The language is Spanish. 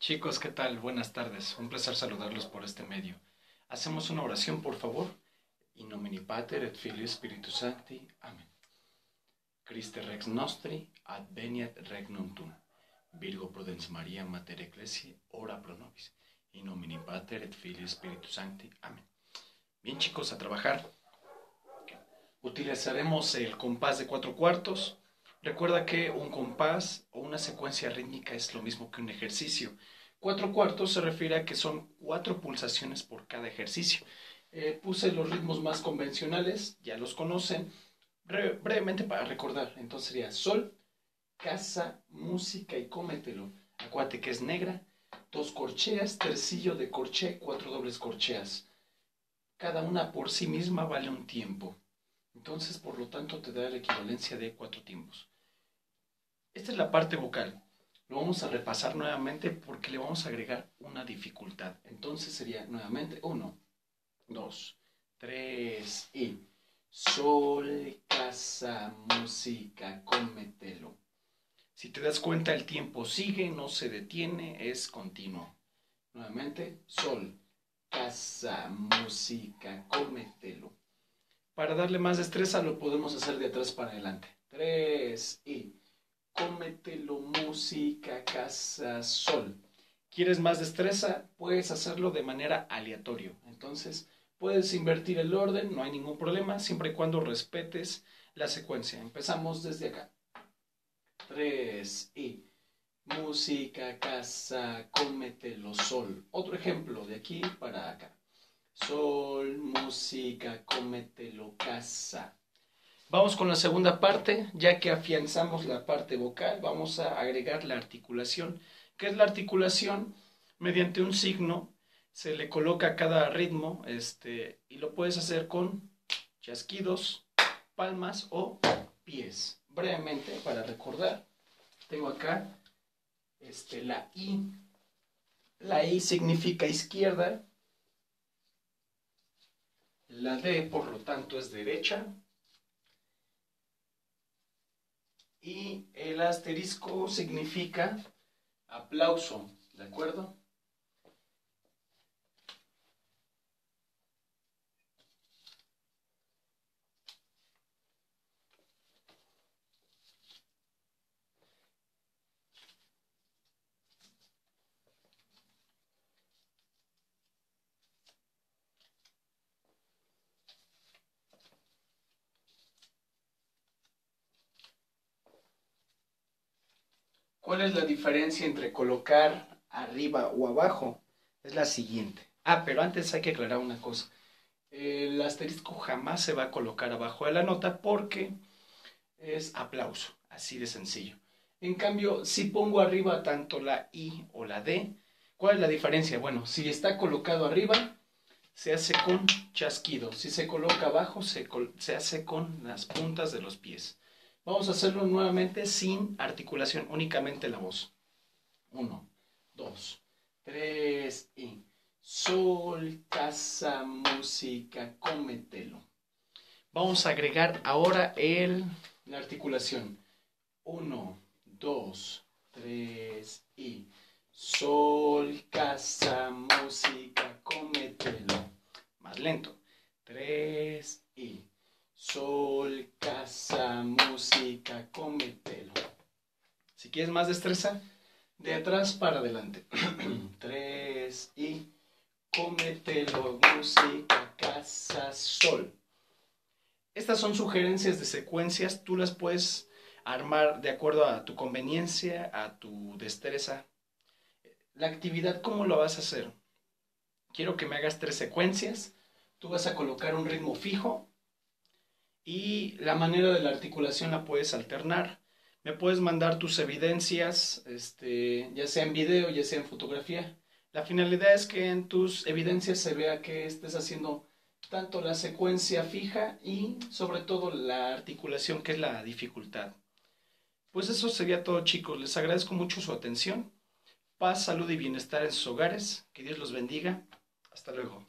Chicos, ¿qué tal? Buenas tardes. Un placer saludarlos por este medio. Hacemos una oración, por favor. In nomine Pater et Filii Spiritus Sancti. Amén. Christe Rex Nostri, adveniat regnum tuum. Virgo Prudens Maria Mater Ecclesiae, ora pro nobis. In nomine Pater et Filii Spiritus Sancti. Amén. Bien, chicos, a trabajar. Utilizaremos el compás de cuatro cuartos. Recuerda que un compás una secuencia rítmica es lo mismo que un ejercicio. Cuatro cuartos se refiere a que son cuatro pulsaciones por cada ejercicio. Eh, puse los ritmos más convencionales, ya los conocen. brevemente para recordar, entonces sería sol, casa, música y cómetelo. Acuérdate que es negra, dos corcheas, tercillo de corche, cuatro dobles corcheas. Cada una por sí misma vale un tiempo. Entonces, por lo tanto, te da la equivalencia de cuatro tiempos. Esta es la parte vocal. Lo vamos a repasar nuevamente porque le vamos a agregar una dificultad. Entonces sería nuevamente uno, dos, tres y sol, casa, música, cómetelo. Si te das cuenta, el tiempo sigue, no se detiene, es continuo. Nuevamente, sol, casa, música, cómetelo. Para darle más destreza lo podemos hacer de atrás para adelante. Tres y cómetelo, música, casa, sol. ¿Quieres más destreza? Puedes hacerlo de manera aleatoria. Entonces, puedes invertir el orden, no hay ningún problema, siempre y cuando respetes la secuencia. Empezamos desde acá. Tres y música, casa, cómetelo, sol. Otro ejemplo de aquí para acá. Sol, música, cómetelo, casa. Vamos con la segunda parte, ya que afianzamos la parte vocal, vamos a agregar la articulación. ¿Qué es la articulación? Mediante un signo se le coloca a cada ritmo este, y lo puedes hacer con chasquidos, palmas o pies. Brevemente, para recordar, tengo acá este, la I. La I significa izquierda. La D, por lo tanto, es derecha. Y el asterisco significa aplauso, ¿de acuerdo? ¿Cuál es la diferencia entre colocar arriba o abajo? Es la siguiente. Ah, pero antes hay que aclarar una cosa. El asterisco jamás se va a colocar abajo de la nota porque es aplauso, así de sencillo. En cambio, si pongo arriba tanto la I o la D, ¿cuál es la diferencia? Bueno, si está colocado arriba, se hace con chasquido. Si se coloca abajo, se, hace con las puntas de los pies. Vamos a hacerlo nuevamente sin articulación, únicamente la voz. Uno, dos, tres y sol, casa, música, cómetelo. Vamos a agregar ahora el, la articulación. Uno, dos, tres y sol, casa, música, cómetelo. Más lento. Tres y Sol, casa, música, cómetelo. Si quieres más destreza, de atrás para adelante. Tres y cómetelo, música, casa, sol. Estas son sugerencias de secuencias, tú las puedes armar de acuerdo a tu conveniencia, a tu destreza. La actividad, ¿cómo lo vas a hacer? Quiero que me hagas tres secuencias. Tú vas a colocar un ritmo fijo y la manera de la articulación la puedes alternar. Me puedes mandar tus evidencias, este, ya sea en video, ya sea en fotografía. La finalidad es que en tus evidencias se vea que estés haciendo tanto la secuencia fija y sobre todo la articulación, que es la dificultad. Pues eso sería todo chicos, les agradezco mucho su atención. Paz, salud y bienestar en sus hogares. Que Dios los bendiga. Hasta luego.